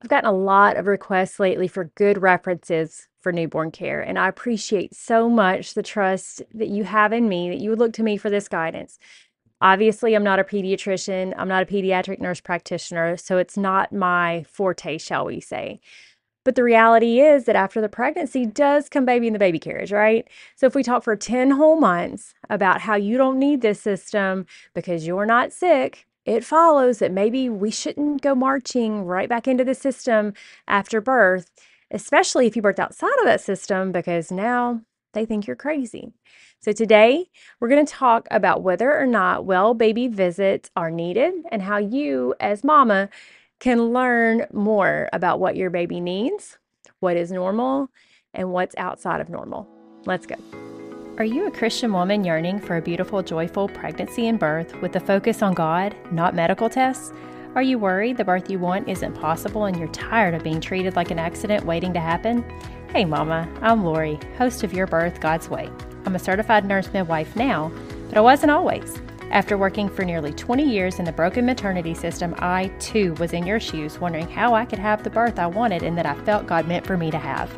I've gotten a lot of requests lately for good references for newborn care, and I appreciate so much the trust that you have in me, that you would look to me for this guidance. Obviously, I'm not a pediatrician, I'm not a pediatric nurse practitioner, so it's not my forte, shall we say. But the reality is that after the pregnancy does come baby in the baby carriage, right? So if we talk for 10 whole months about how you don't need this system because you're not sick, it follows that maybe we shouldn't go marching right back into the system after birth, especially if you birthed outside of that system, because now they think you're crazy. So, today we're going to talk about whether or not well baby visits are needed and how you, as mama, can learn more about what your baby needs, what is normal, and what's outside of normal. Let's go. Are you a Christian woman yearning for a beautiful, joyful pregnancy and birth with a focus on God, not medical tests? Are you worried the birth you want isn't possible and you're tired of being treated like an accident waiting to happen? Hey, Mama, I'm Lori, host of Your Birth God's Way. I'm a certified nurse midwife now, but I wasn't always. After working for nearly 20 years in the broken maternity system, I too was in your shoes, wondering how I could have the birth I wanted and that I felt God meant for me to have.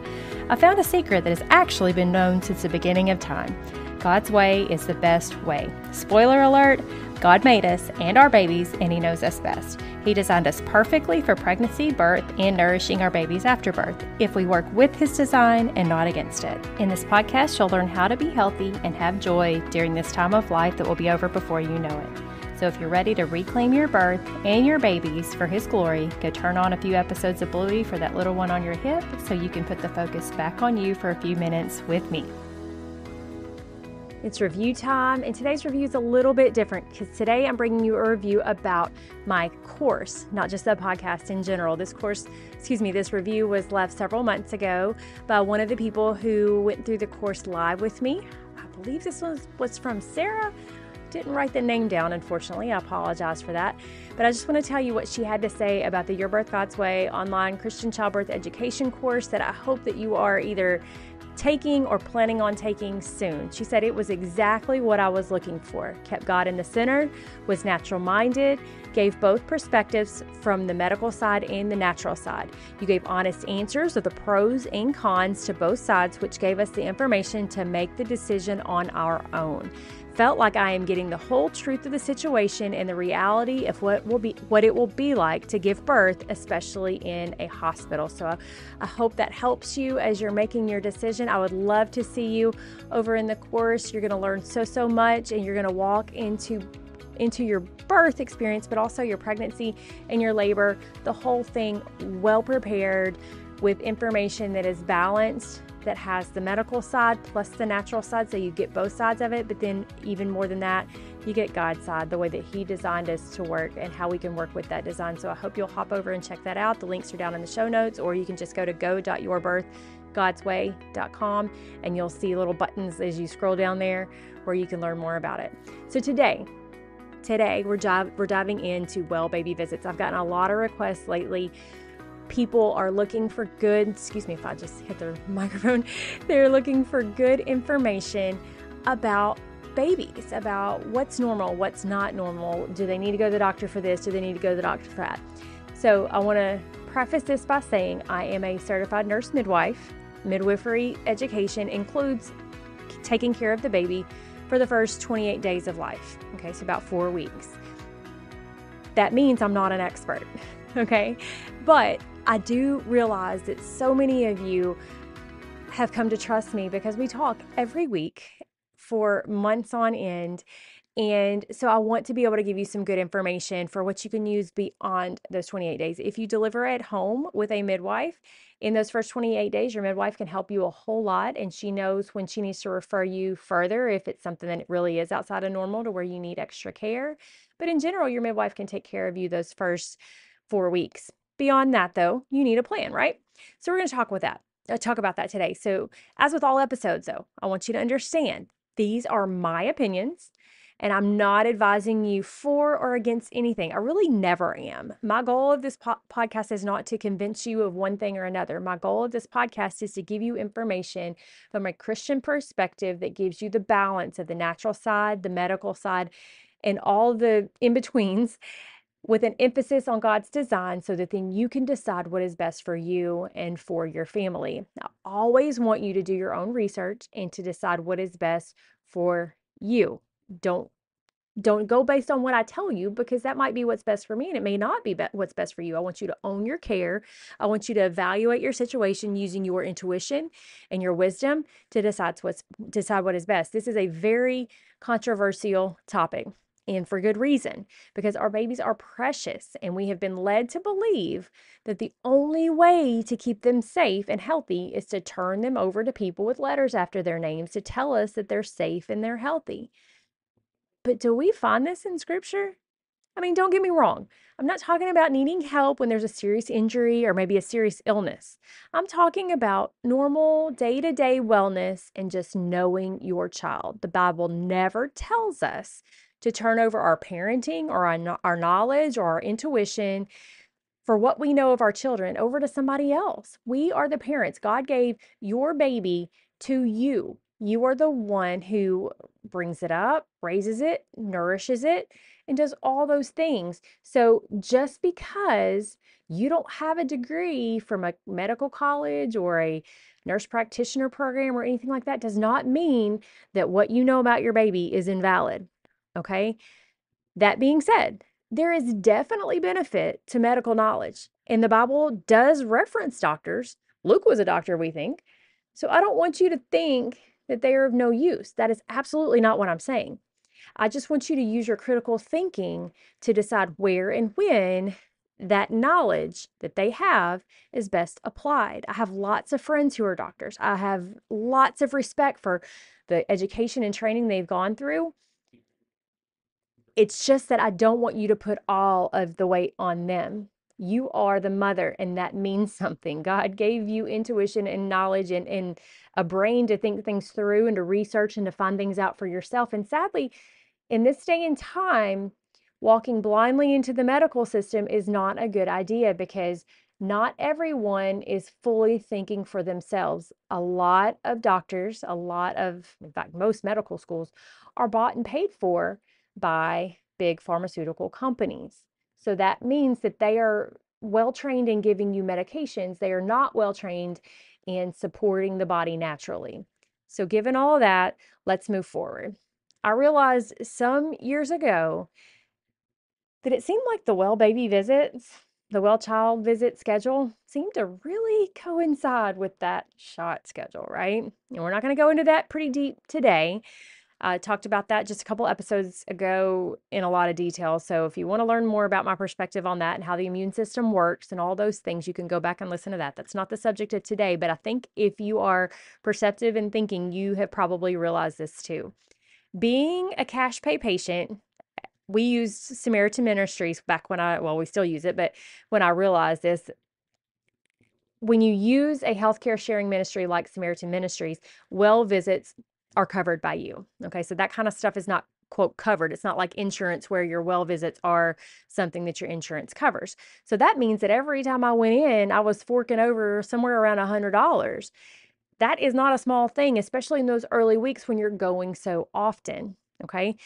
I found a secret that has actually been known since the beginning of time. God's way is the best way. Spoiler alert God made us and our babies, and He knows us best. He designed us perfectly for pregnancy, birth, and nourishing our babies after birth if we work with His design and not against it. In this podcast, you'll learn how to be healthy and have joy during this time of life that will be over before you know it. So if you're ready to reclaim your birth and your babies for His glory, go turn on a few episodes of Bluey for that little one on your hip so you can put the focus back on you for a few minutes with me. It's review time, and today's review is a little bit different because today I'm bringing you a review about my course, not just the podcast in general. This course, excuse me, this review was left several months ago by one of the people who went through the course live with me. I believe this was, was from Sarah didn't write the name down, unfortunately. I apologize for that. But I just want to tell you what she had to say about the Your Birth God's Way online Christian childbirth education course that I hope that you are either taking or planning on taking soon. She said it was exactly what I was looking for. Kept God in the center, was natural minded, gave both perspectives from the medical side and the natural side. You gave honest answers of the pros and cons to both sides, which gave us the information to make the decision on our own felt like I am getting the whole truth of the situation and the reality of what will be what it will be like to give birth, especially in a hospital. So I, I hope that helps you as you're making your decision. I would love to see you over in the course. You're going to learn so so much and you're going to walk into into your birth experience, but also your pregnancy and your labor, the whole thing well prepared with information that is balanced that has the medical side plus the natural side, so you get both sides of it. But then, even more than that, you get God's side, the way that He designed us to work and how we can work with that design. So I hope you'll hop over and check that out. The links are down in the show notes, or you can just go to go.yourbirthgodsway.com and you'll see little buttons as you scroll down there where you can learn more about it. So today, today we're, we're diving into well baby visits. I've gotten a lot of requests lately people are looking for good, excuse me if I just hit the microphone, they're looking for good information about babies, about what's normal, what's not normal. Do they need to go to the doctor for this? Do they need to go to the doctor for that? So I want to preface this by saying I am a certified nurse midwife. Midwifery education includes taking care of the baby for the first 28 days of life. Okay, so about four weeks. That means I'm not an expert. Okay, but I do realize that so many of you have come to trust me because we talk every week for months on end. And so I want to be able to give you some good information for what you can use beyond those 28 days. If you deliver at home with a midwife, in those first 28 days, your midwife can help you a whole lot. And she knows when she needs to refer you further if it's something that really is outside of normal to where you need extra care. But in general, your midwife can take care of you those first four weeks. Beyond that, though, you need a plan, right? So we're going to talk with that. Uh, talk about that today. So, as with all episodes, though, I want you to understand these are my opinions, and I'm not advising you for or against anything. I really never am. My goal of this po- podcast is not to convince you of one thing or another. My goal of this podcast is to give you information from a Christian perspective that gives you the balance of the natural side, the medical side, and all the in betweens with an emphasis on God's design so that then you can decide what is best for you and for your family. I always want you to do your own research and to decide what is best for you. Don't don't go based on what I tell you because that might be what's best for me and it may not be, be what's best for you. I want you to own your care. I want you to evaluate your situation using your intuition and your wisdom to decide what's decide what is best. This is a very controversial topic and for good reason because our babies are precious and we have been led to believe that the only way to keep them safe and healthy is to turn them over to people with letters after their names to tell us that they're safe and they're healthy. But do we find this in scripture? I mean, don't get me wrong. I'm not talking about needing help when there's a serious injury or maybe a serious illness. I'm talking about normal day to day wellness and just knowing your child. The Bible never tells us to turn over our parenting or our, our knowledge or our intuition for what we know of our children over to somebody else. We are the parents. God gave your baby to you. You are the one who brings it up, raises it, nourishes it, and does all those things. So just because you don't have a degree from a medical college or a nurse practitioner program or anything like that does not mean that what you know about your baby is invalid. Okay. That being said, there is definitely benefit to medical knowledge, and the Bible does reference doctors. Luke was a doctor, we think. So I don't want you to think that they are of no use. That is absolutely not what I'm saying. I just want you to use your critical thinking to decide where and when that knowledge that they have is best applied. I have lots of friends who are doctors. I have lots of respect for the education and training they've gone through. It's just that I don't want you to put all of the weight on them. You are the mother, and that means something. God gave you intuition and knowledge and, and a brain to think things through and to research and to find things out for yourself. And sadly, in this day and time, walking blindly into the medical system is not a good idea because not everyone is fully thinking for themselves. A lot of doctors, a lot of, in fact, most medical schools are bought and paid for by big pharmaceutical companies. So that means that they are well trained in giving you medications. They are not well trained in supporting the body naturally. So, given all that, let's move forward. I realized some years ago that it seemed like the well baby visits, the well child visit schedule seemed to really coincide with that shot schedule, right? And we're not going to go into that pretty deep today. I talked about that just a couple episodes ago in a lot of detail. So if you want to learn more about my perspective on that and how the immune system works and all those things, you can go back and listen to that. That's not the subject of today, but I think if you are perceptive and thinking, you have probably realized this too. Being a cash pay patient, we used Samaritan Ministries back when I, well, we still use it, but when I realized this, when you use a healthcare sharing ministry like Samaritan Ministries, well visits are covered by you. Okay, so that kind of stuff is not quote covered. It's not like insurance where your well visits are something that your insurance covers. So that means that every time I went in, I was forking over somewhere around a hundred dollars. That is not a small thing, especially in those early weeks when you're going so often. Okay.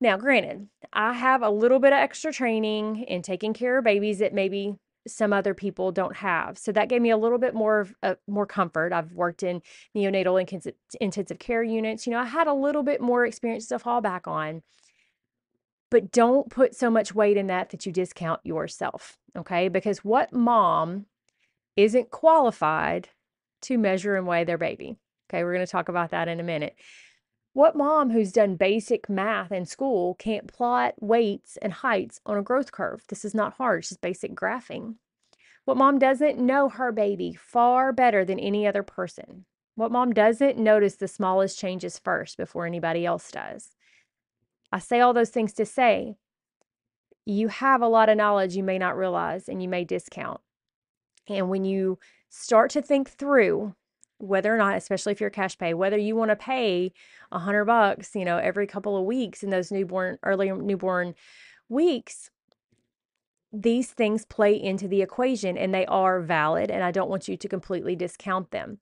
Now, granted, I have a little bit of extra training in taking care of babies that maybe some other people don't have. So that gave me a little bit more of uh, more comfort. I've worked in neonatal and intensive care units. You know, I had a little bit more experience to fall back on. But don't put so much weight in that that you discount yourself, okay? Because what mom isn't qualified to measure and weigh their baby? Okay, we're going to talk about that in a minute. What mom who's done basic math in school can't plot weights and heights on a growth curve? This is not hard, it's just basic graphing. What mom doesn't know her baby far better than any other person? What mom doesn't notice the smallest changes first before anybody else does? I say all those things to say you have a lot of knowledge you may not realize and you may discount. And when you start to think through whether or not, especially if you're cash pay, whether you want to pay a hundred bucks, you know, every couple of weeks in those newborn, early newborn weeks, these things play into the equation and they are valid. And I don't want you to completely discount them,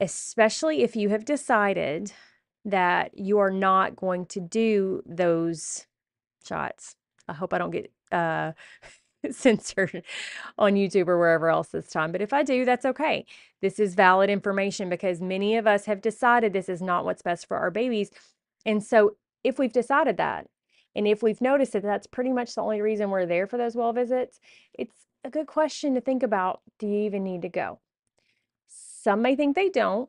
especially if you have decided that you are not going to do those shots. I hope I don't get uh, censored on YouTube or wherever else this time. But if I do, that's okay. This is valid information because many of us have decided this is not what's best for our babies. And so, if we've decided that, and if we've noticed that that's pretty much the only reason we're there for those well visits, it's a good question to think about do you even need to go? Some may think they don't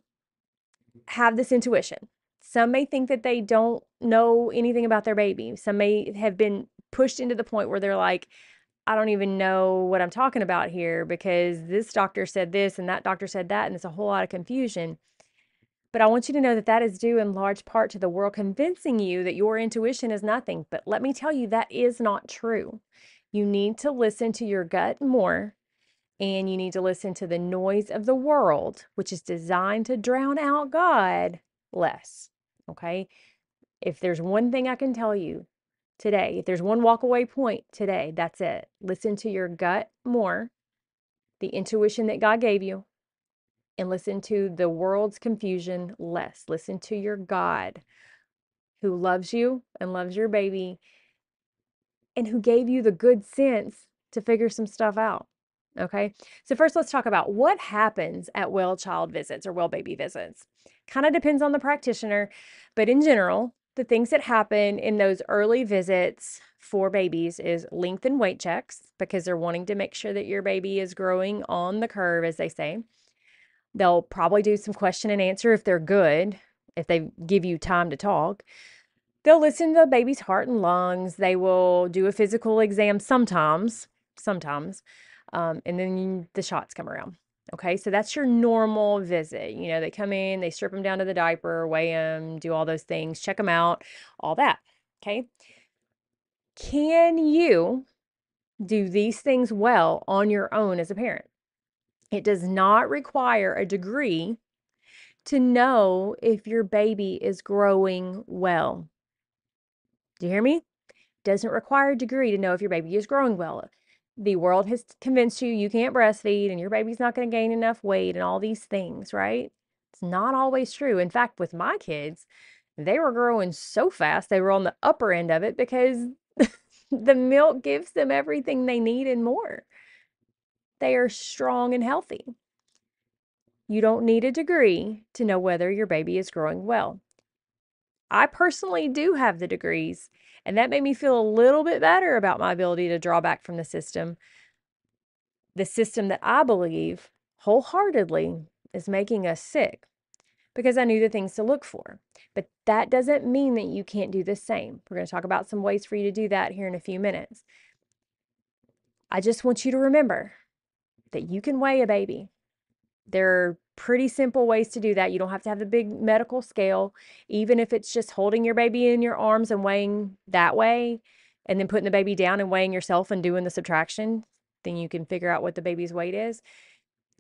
have this intuition. Some may think that they don't know anything about their baby. Some may have been pushed into the point where they're like, I don't even know what I'm talking about here because this doctor said this and that doctor said that, and it's a whole lot of confusion. But I want you to know that that is due in large part to the world convincing you that your intuition is nothing. But let me tell you, that is not true. You need to listen to your gut more and you need to listen to the noise of the world, which is designed to drown out God less. Okay. If there's one thing I can tell you today, if there's one walkaway point today, that's it. Listen to your gut more, the intuition that God gave you, and listen to the world's confusion less. Listen to your God who loves you and loves your baby and who gave you the good sense to figure some stuff out. Okay. So, first, let's talk about what happens at well child visits or well baby visits. Kind of depends on the practitioner, but in general, the things that happen in those early visits for babies is length and weight checks because they're wanting to make sure that your baby is growing on the curve, as they say. They'll probably do some question and answer if they're good, if they give you time to talk. They'll listen to the baby's heart and lungs. They will do a physical exam sometimes, sometimes, um, and then the shots come around. Okay, so that's your normal visit. You know, they come in, they strip them down to the diaper, weigh them, do all those things, check them out, all that. Okay. Can you do these things well on your own as a parent? It does not require a degree to know if your baby is growing well. Do you hear me? Doesn't require a degree to know if your baby is growing well. The world has convinced you you can't breastfeed and your baby's not going to gain enough weight and all these things, right? It's not always true. In fact, with my kids, they were growing so fast, they were on the upper end of it because the milk gives them everything they need and more they are strong and healthy. You don't need a degree to know whether your baby is growing well. I personally do have the degrees, and that made me feel a little bit better about my ability to draw back from the system. The system that I believe wholeheartedly is making us sick because I knew the things to look for. But that doesn't mean that you can't do the same. We're going to talk about some ways for you to do that here in a few minutes. I just want you to remember that you can weigh a baby. There are pretty simple ways to do that. You don't have to have the big medical scale, even if it's just holding your baby in your arms and weighing that way, and then putting the baby down and weighing yourself and doing the subtraction. Then you can figure out what the baby's weight is.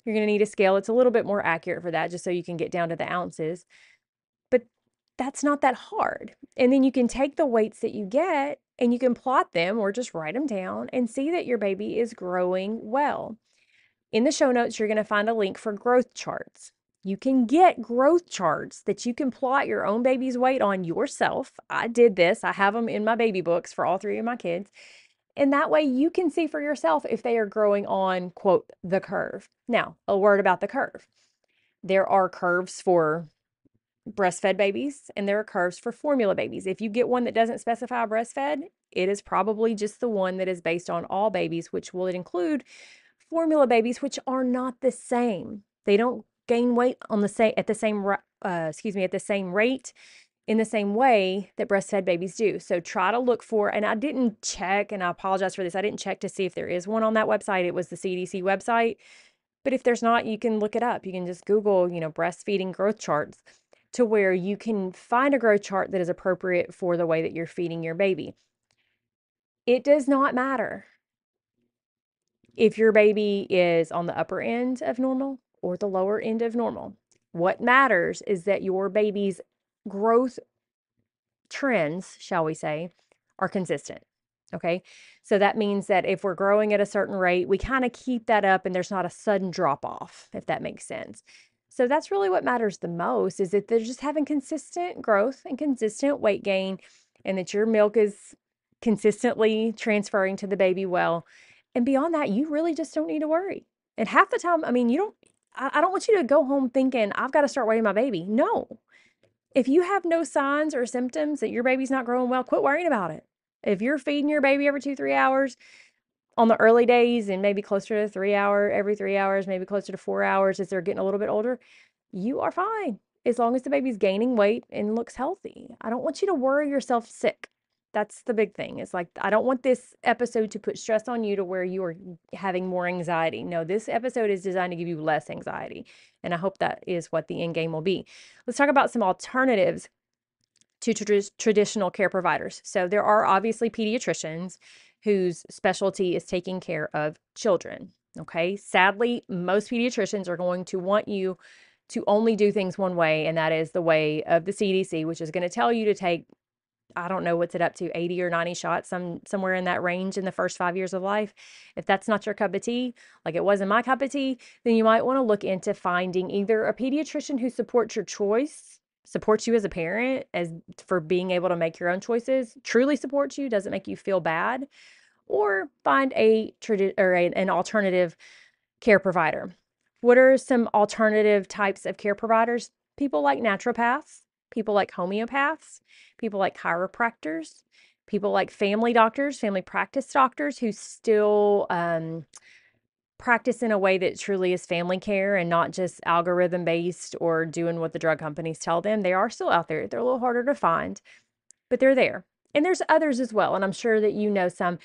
You're going to need a scale. It's a little bit more accurate for that, just so you can get down to the ounces. But that's not that hard. And then you can take the weights that you get and you can plot them or just write them down and see that your baby is growing well. In the show notes, you're going to find a link for growth charts. You can get growth charts that you can plot your own baby's weight on yourself. I did this, I have them in my baby books for all three of my kids. And that way you can see for yourself if they are growing on, quote, the curve. Now, a word about the curve. There are curves for breastfed babies and there are curves for formula babies. If you get one that doesn't specify breastfed, it is probably just the one that is based on all babies, which will include formula babies, which are not the same. They don't gain weight on the same at the same uh, excuse me at the same rate in the same way that breastfed babies do. So try to look for, and I didn't check, and I apologize for this. I didn't check to see if there is one on that website. It was the CDC website. But if there's not, you can look it up. You can just Google, you know, breastfeeding growth charts to where you can find a growth chart that is appropriate for the way that you're feeding your baby. It does not matter if your baby is on the upper end of normal or the lower end of normal. What matters is that your baby's growth trends, shall we say, are consistent. Okay. So that means that if we're growing at a certain rate, we kind of keep that up and there's not a sudden drop off, if that makes sense. So that's really what matters the most is that they're just having consistent growth and consistent weight gain and that your milk is consistently transferring to the baby well. And beyond that, you really just don't need to worry. And half the time, I mean, you don't, I, don't want you to go home thinking, I've got to start weighing my baby. No. If you have no signs or symptoms that your baby's not growing well, quit worrying about it. If you're feeding your baby every two, three hours on the early days and maybe closer to three hour, every three hours, maybe closer to four hours as they're getting a little bit older, you are fine as long as the baby's gaining weight and looks healthy. I don't want you to worry yourself sick. That's the big thing. It's like, I don't want this episode to put stress on you to where you are having more anxiety. No, this episode is designed to give you less anxiety. And I hope that is what the end game will be. Let's talk about some alternatives to traditional care providers. So, there are obviously pediatricians whose specialty is taking care of children. Okay. Sadly, most pediatricians are going to want you to only do things one way, and that is the way of the CDC, which is going to tell you to take I don't know what's it up to 80 or 90 shots some somewhere in that range in the first 5 years of life. If that's not your cup of tea, like it wasn't my cup of tea, then you might want to look into finding either a pediatrician who supports your choice, supports you as a parent as for being able to make your own choices, truly supports you, doesn't make you feel bad, or find a or a, an alternative care provider. What are some alternative types of care providers? People like naturopaths, people like homeopaths, people like chiropractors, people like family doctors, family practice doctors who still um, practice in a way that truly is family care and not just algorithm based or doing what the drug companies tell them. They are still out there. They're a little harder to find, but they're there. And there's others as well. And I'm sure that you know some.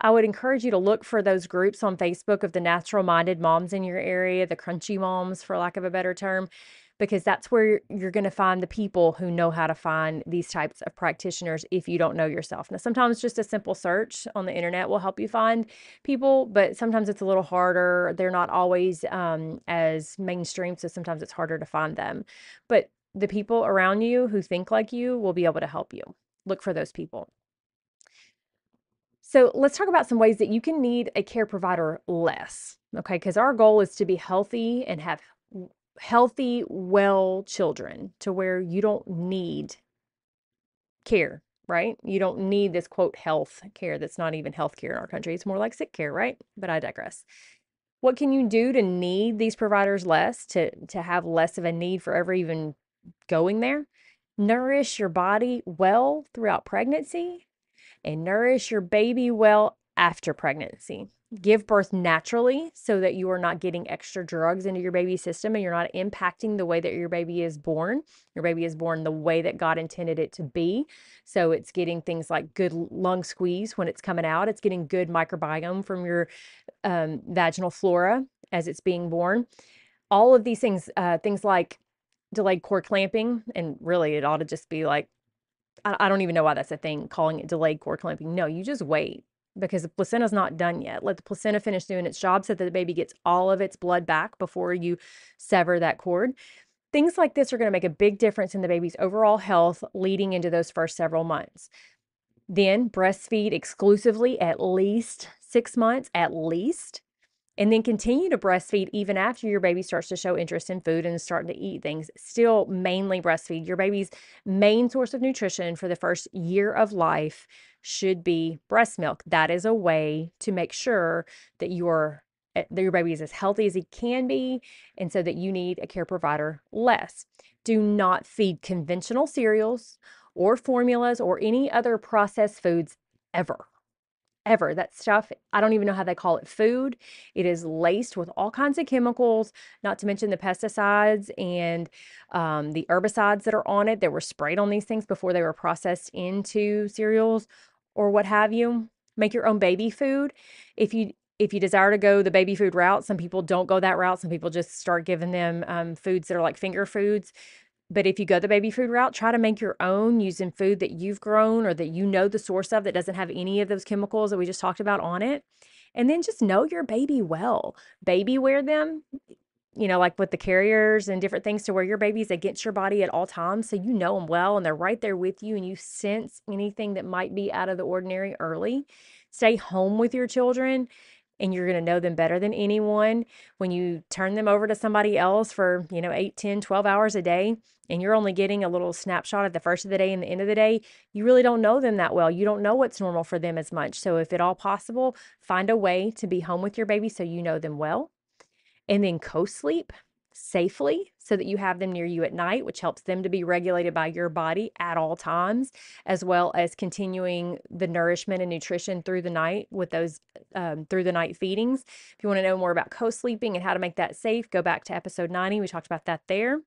I would encourage you to look for those groups on Facebook of the natural minded moms in your area, the crunchy moms, for lack of a better term, because that's where you're going to find the people who know how to find these types of practitioners if you don't know yourself. Now, sometimes just a simple search on the internet will help you find people, but sometimes it's a little harder. They're not always um, as mainstream, so sometimes it's harder to find them. But the people around you who think like you will be able to help you. Look for those people. So let's talk about some ways that you can need a care provider less. Okay, because our goal is to be healthy and have healthy, well children to where you don't need care, right? You don't need this quote health care that's not even health care in our country. It's more like sick care, right? But I digress. What can you do to need these providers less, to to have less of a need for ever even going there? Nourish your body well throughout pregnancy and nourish your baby well after pregnancy. Give birth naturally so that you are not getting extra drugs into your baby's system and you're not impacting the way that your baby is born. Your baby is born the way that God intended it to be. So it's getting things like good lung squeeze when it's coming out, it's getting good microbiome from your um, vaginal flora as it's being born. All of these things, uh, things like delayed cord clamping, and really it ought to just be like I, don't even know why that's a thing, calling it delayed cord clamping. No, you just wait because the placenta's not done yet. Let the placenta finish doing its job so that the baby gets all of its blood back before you sever that cord. Things like this are going to make a big difference in the baby's overall health leading into those first several months. Then breastfeed exclusively at least six months, at least and then continue to breastfeed even after your baby starts to show interest in food and is starting to eat things. Still mainly breastfeed. Your baby's main source of nutrition for the first year of life should be breast milk. That is a way to make sure that your eh, that your baby is as healthy as he can be and so that you need a care provider less. Do not feed conventional cereals or formulas or any other processed foods ever ever. That stuff, I don't even know how they call it food. It is laced with all kinds of chemicals, not to mention the pesticides and um, the herbicides that are on it that were sprayed on these things before they were processed into cereals or what have you. Make your own baby food. If you if you desire to go the baby food route, some people don't go that route. Some people just start giving them um, foods that are like finger foods. But if you go the baby food route, try to make your own using food that you've grown or that you know the source of that doesn't have any of those chemicals that we just talked about on it. And then just know your baby well. Baby wear them, you know, like with the carriers and different things to where your baby's against your body at all times. So you know them well and they're right there with you and you sense anything that might be out of the ordinary early. Stay home with your children and you're going to know them better than anyone when you turn them over to somebody else for, you know, 8, 10, 12 hours a day and you're only getting a little snapshot at the first of the day and the end of the day, you really don't know them that well. You don't know what's normal for them as much. So if at all possible, find a way to be home with your baby so you know them well. And then co-sleep safely so that you have them near you at night, which helps them to be regulated by your body at all times, as well as continuing the nourishment and nutrition through the night with those um, through the night feedings. If you want to know more about co sleeping and how to make that safe, go back to episode 90. We talked about that there.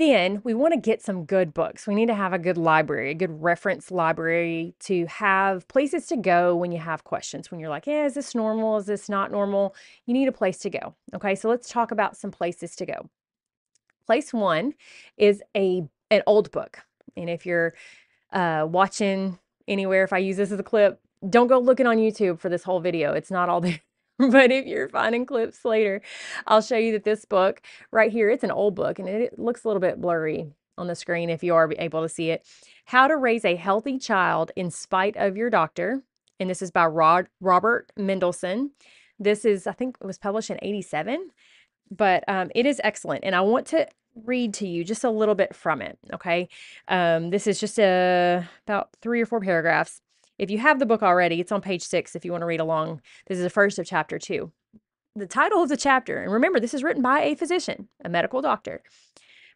Then we want to get some good books. We need to have a good library, a good reference library to have places to go when you have questions. When you're like, yeah, is this normal? Is this not normal? You need a place to go. Okay, so let's talk about some places to go. Place one is a an old book. And if you're uh, watching anywhere, if I use this as a clip, don't go looking on YouTube for this whole video. It's not all there. but if you're finding clips later, I'll show you that this book right here, it's an old book and it looks a little bit blurry on the screen if you are able to see it. How to Raise a Healthy Child in Spite of Your Doctor. And this is by Rod, Robert Mendelsohn. This is, I think it was published in 87, but um, it is excellent. And I want to read to you just a little bit from it. Okay. Um, this is just a, about three or four paragraphs. If you have the book already, it's on page six if you want to read along. This is the first of chapter two. The title of the chapter, and remember, this is written by a physician, a medical doctor.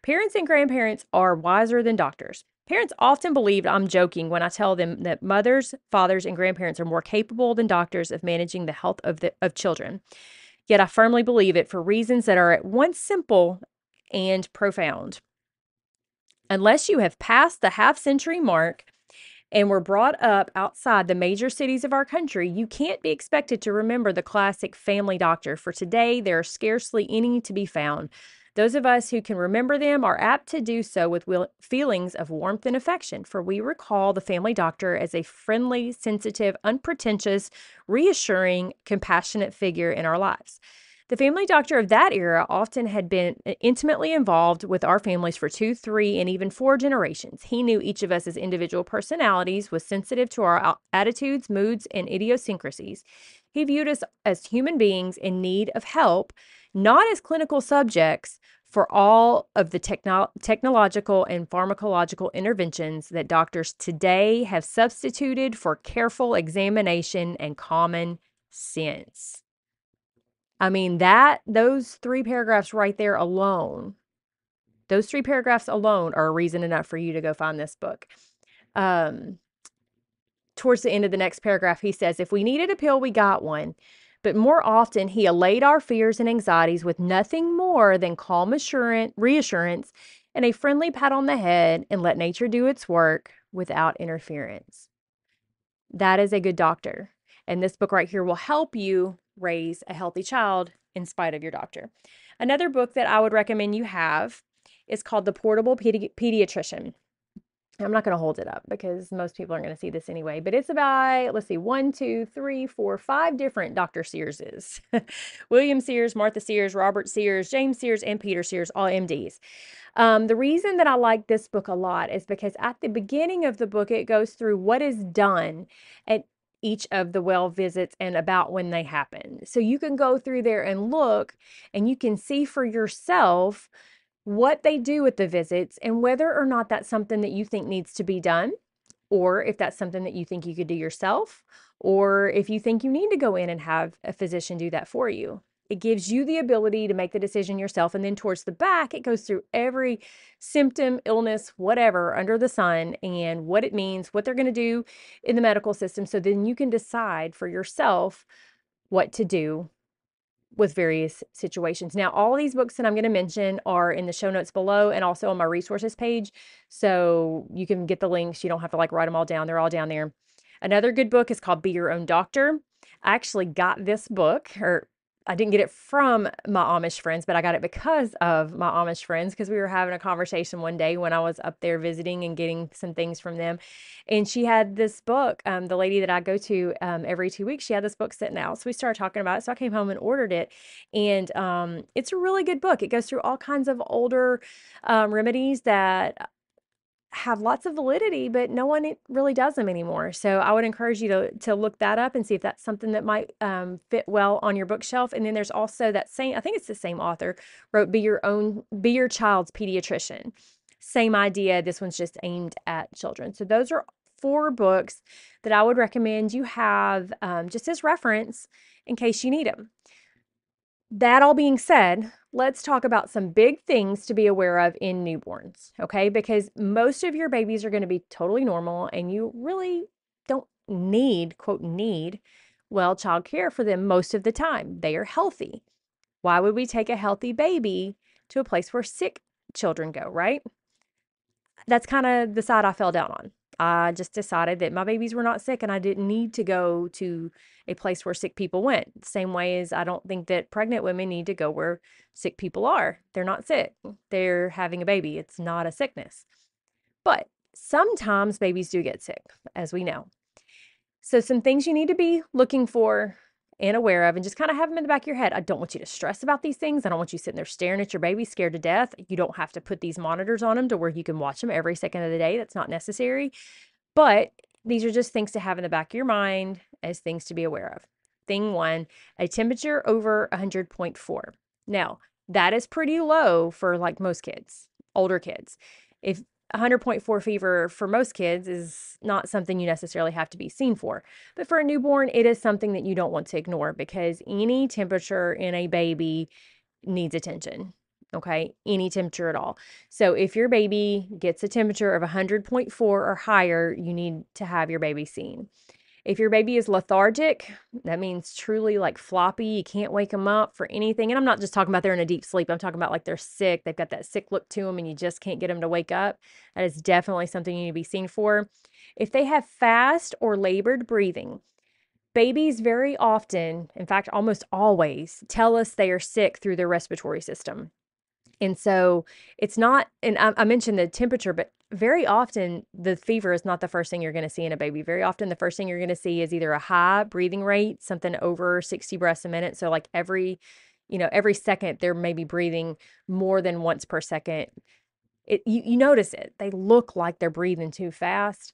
Parents and grandparents are wiser than doctors. Parents often believe I'm joking when I tell them that mothers, fathers, and grandparents are more capable than doctors of managing the health of, the, of children. Yet I firmly believe it for reasons that are at once simple and profound. Unless you have passed the half century mark and were brought up outside the major cities of our country, you can't be expected to remember the classic family doctor, for today there are scarcely any to be found. Those of us who can remember them are apt to do so with feelings of warmth and affection, for we recall the family doctor as a friendly, sensitive, unpretentious, reassuring, compassionate figure in our lives. The family doctor of that era often had been uh, intimately involved with our families for two, three, and even four generations. He knew each of us as individual personalities, was sensitive to our attitudes, moods, and idiosyncrasies. He viewed us as human beings in need of help, not as clinical subjects for all of the techno- technological and pharmacological interventions that doctors today have substituted for careful examination and common sense. I mean, that those three paragraphs right there alone, those three paragraphs alone are reason enough for you to go find this book. Um, towards the end of the next paragraph, he says, If we needed a pill, we got one. But more often, he allayed our fears and anxieties with nothing more than calm assurance, reassurance and a friendly pat on the head and let nature do its work without interference. That is a good doctor. And this book right here will help you raise a healthy child in spite of your doctor. Another book that I would recommend you have is called The Portable Pedi- Pediatrician. I'm not going to hold it up because most people aren't going to see this anyway, but it's about, let's see, one, two, three, four, five different Dr. Searses William Sears, Martha Sears, Robert Sears, James Sears, and Peter Sears, all MDs. Um, the reason that I like this book a lot is because at the beginning of the book, it goes through what is done at each of the well visits and about when they happen. So you can go through there and look and you can see for yourself what they do with the visits and whether or not that's something that you think needs to be done or if that's something that you think you could do yourself or if you think you need to go in and have a physician do that for you. It gives you the ability to make the decision yourself. And then towards the back, it goes through every symptom, illness, whatever under the sun and what it means, what they're going to do in the medical system. So then you can decide for yourself what to do with various situations. Now, all these books that I'm going to mention are in the show notes below and also on my resources page. So you can get the links. You don't have to like write them all down, they're all down there. Another good book is called Be Your Own Doctor. I actually got this book, or I didn't get it from my Amish friends, but I got it because of my Amish friends because we were having a conversation one day when I was up there visiting and getting some things from them. And she had this book, um, the lady that I go to um, every two weeks, she had this book sitting out. So we started talking about it. So I came home and ordered it. And um, it's a really good book. It goes through all kinds of older um, remedies that have lots of validity, but no one really does them anymore. So I would encourage you to to look that up and see if that's something that might um, fit well on your bookshelf. And then there's also that same, I think it's the same author wrote "Be Your Own, Be Your Child's Pediatrician." Same idea. This one's just aimed at children. So those are four books that I would recommend you have um, just as reference in case you need them. That all being said, let's talk about some big things to be aware of in newborns, okay? Because most of your babies are going to be totally normal and you really don't need, quote, need well child care for them most of the time. They are healthy. Why would we take a healthy baby to a place where sick children go, right? That's kind of the side I fell down on. I just decided that my babies were not sick and I didn't need to go to a place where sick people went. Same way as I don't think that pregnant women need to go where sick people are. They're not sick, they're having a baby. It's not a sickness. But sometimes babies do get sick, as we know. So, some things you need to be looking for and aware of, and just kind of have them in the back of your head. I don't want you to stress about these things. I don't want you sitting there staring at your baby, scared to death. You don't have to put these monitors on them to where you can watch them every second of the day. That's not necessary. But these are just things to have in the back of your mind as things to be aware of. Thing one, a temperature over 100.4. Now, that is pretty low for like most kids, older kids. If 100.4 fever for most kids is not something you necessarily have to be seen for. But for a newborn, it is something that you don't want to ignore because any temperature in a baby needs attention. Okay, any temperature at all. So if your baby gets a temperature of 100.4 or higher, you need to have your baby seen. If your baby is lethargic, that means truly like floppy, you can't wake them up for anything. And I'm not just talking about they're in a deep sleep, I'm talking about like they're sick, they've got that sick look to them, and you just can't get them to wake up. That is definitely something you need to be seen for. If they have fast or labored breathing, babies very often, in fact, almost always, tell us they are sick through their respiratory system. And so it's not, and I, I, mentioned the temperature, but very often the fever is not the first thing you're going to see in a baby. Very often the first thing you're going to see is either a high breathing rate, something over 60 breaths a minute. So like every, you know, every second they're maybe breathing more than once per second. It, you, you notice it. They look like they're breathing too fast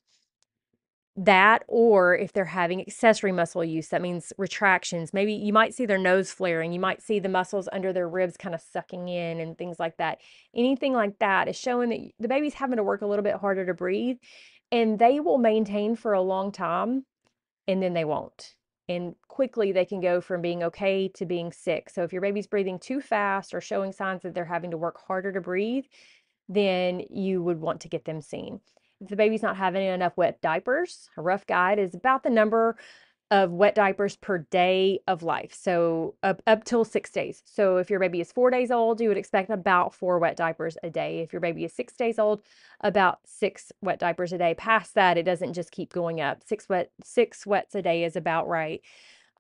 that or if they're having accessory muscle use that means retractions. Maybe you might see their nose flaring you might see the muscles under their ribs kind of sucking in and things like that. Anything like that is showing that the baby's having to work a little bit harder to breathe and they will maintain for a long time and then they won't and quickly they can go from being okay to being sick. So if your baby's breathing too fast or showing signs that they're having to work harder to breathe then you would want to get them seen the baby's not having enough wet diapers, a rough guide is about the number of wet diapers per day of life. So up, up till six days. So if your baby is four days old, you would expect about four wet diapers a day. If your baby is six days old, about six wet diapers a day. Past that, it doesn't just keep going up. Six wet, six wets a day is about right.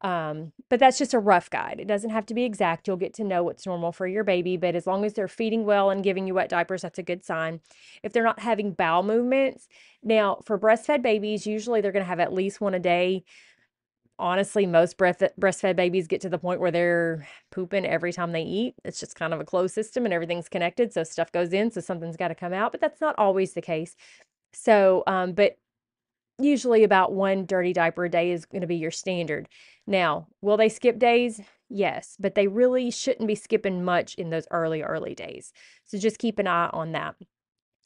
Um, but that's just a rough guide. It doesn't have to be exact. You'll get to know what's normal for your baby, but as long as they're feeding well and giving you wet diapers, that's a good sign. If they're not having bowel movements, now for breastfed babies, usually they're going to have at least one a day. Honestly, most breast, breastfed babies get to the point where they're pooping every time they eat. It's just kind of a closed system and everything's connected. So stuff goes in, so something's got to come out, but that's not always the case. So, um, but usually about one dirty diaper a day is going to be your standard. Now, will they skip days? Yes, but they really shouldn't be skipping much in those early, early days. So just keep an eye on that.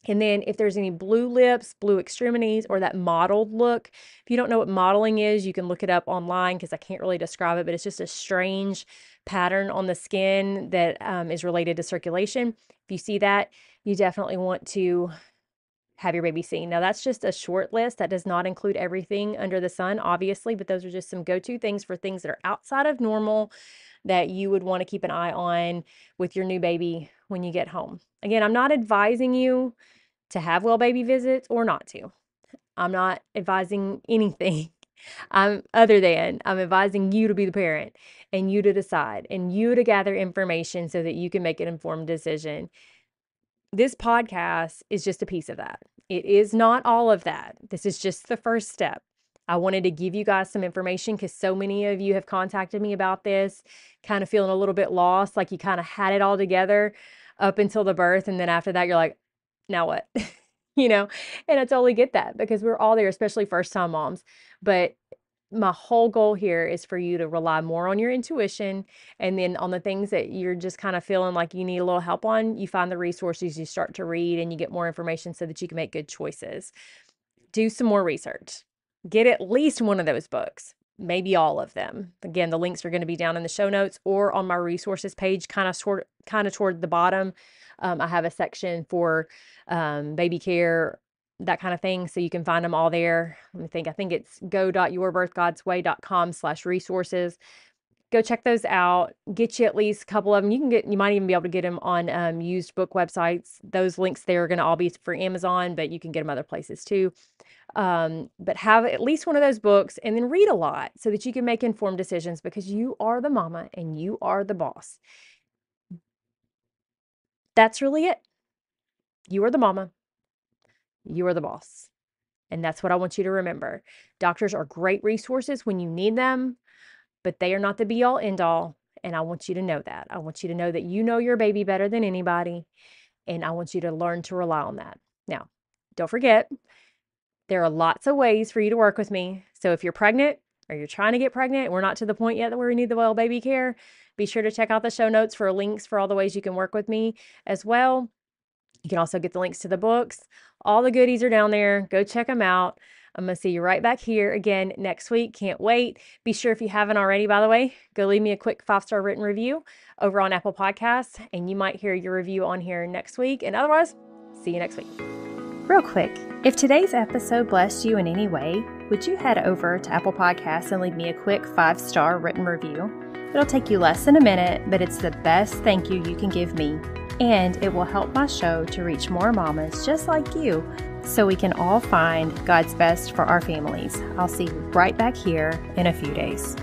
And then if there's any blue lips, blue extremities, or that mottled look, if you don't know what mottling is, you can look it up online because I can't really describe it, but it's just a strange pattern on the skin that um, is related to circulation. If you see that, you definitely want to have your baby seen. Now, that's just a short list. That does not include everything under the sun, obviously, but those are just some go to things for things that are outside of normal that you would want to keep an eye on with your new baby when you get home. Again, I'm not advising you to have well baby visits or not to. I'm not advising anything. I'm um, other than I'm advising you to be the parent and you to decide and you to gather information so that you can make an informed decision this podcast is just a piece of that. It is not all of that. This is just the first step. I wanted to give you guys some information because so many of you have contacted me about this, kind of feeling a little bit lost, like you kind of had it all together up until the birth. And then after that, you're like, now what? you know, and I totally get that because we're all there, especially first time moms. But my whole goal here is for you to rely more on your intuition and then on the things that you're just kind of feeling like you need a little help on, you find the resources, you start to read and you get more information so that you can make good choices. Do some more research. Get at least one of those books, maybe all of them. Again, the links are going to be down in the show notes or on my resources page, kind of sort kind of toward the bottom. Um, I have a section for um, baby care, that kind of thing. So you can find them all there. Let me think. I think it's go.yourbirthgodsway.com slash resources. Go check those out. Get you at least a couple of them. You can get, you might even be able to get them on um, used book websites. Those links there are going to all be for Amazon, but you can get them other places too. Um, but have at least one of those books and then read a lot so that you can make informed decisions because you are the mama and you are the boss. That's really it. You are the mama. You are the boss. And that's what I want you to remember. Doctors are great resources when you need them, but they are not the be all end all. And I want you to know that. I want you to know that you know your baby better than anybody. And I want you to learn to rely on that. Now, don't forget, there are lots of ways for you to work with me. So if you're pregnant or you're trying to get pregnant, we're not to the point yet where we need the well baby care, be sure to check out the show notes for links for all the ways you can work with me as well. You can also get the links to the books. All the goodies are down there. Go check them out. I'm going to see you right back here again next week. Can't wait. Be sure, if you haven't already, by the way, go leave me a quick five star written review over on Apple Podcasts, and you might hear your review on here next week. And otherwise, see you next week. Real quick, if today's episode blessed you in any way, would you head over to Apple Podcasts and leave me a quick five star written review? It'll take you less than a minute, but it's the best thank you you can give me. And it will help my show to reach more mamas just like you so we can all find God's best for our families. I'll see you right back here in a few days.